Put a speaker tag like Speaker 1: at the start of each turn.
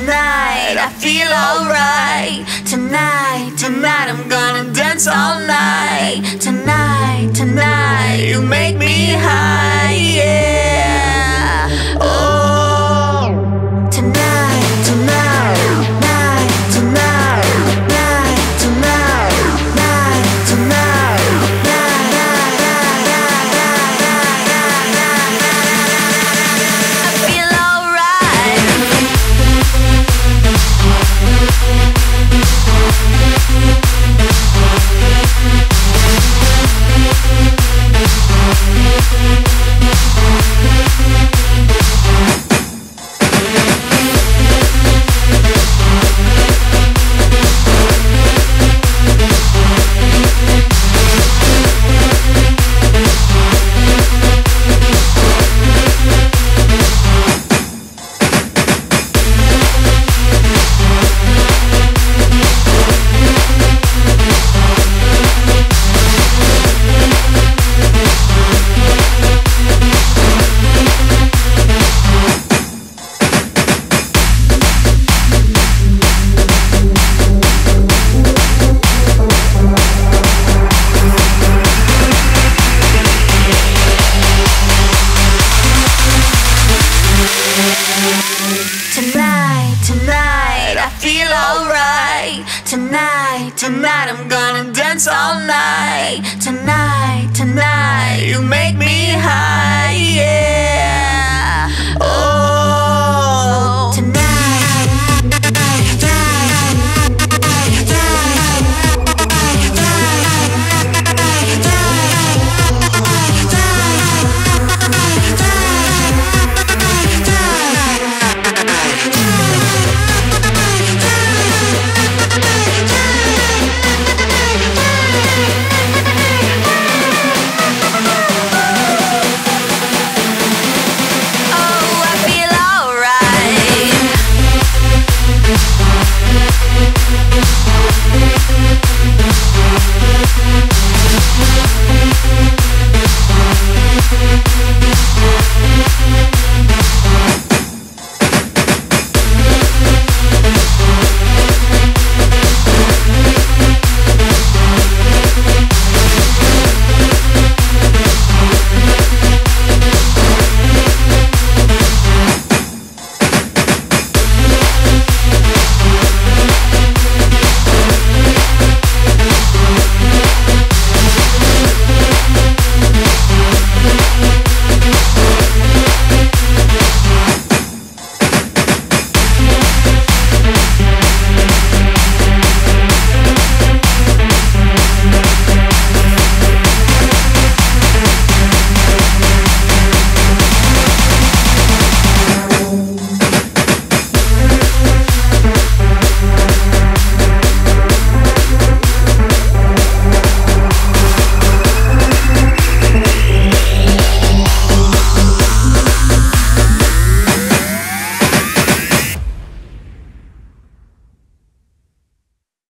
Speaker 1: Tonight, I feel alright. Tonight, tonight, I'm gonna dance all night. Tonight, feel alright. Tonight, tonight, I'm gonna dance all night. Tonight, tonight, you make me.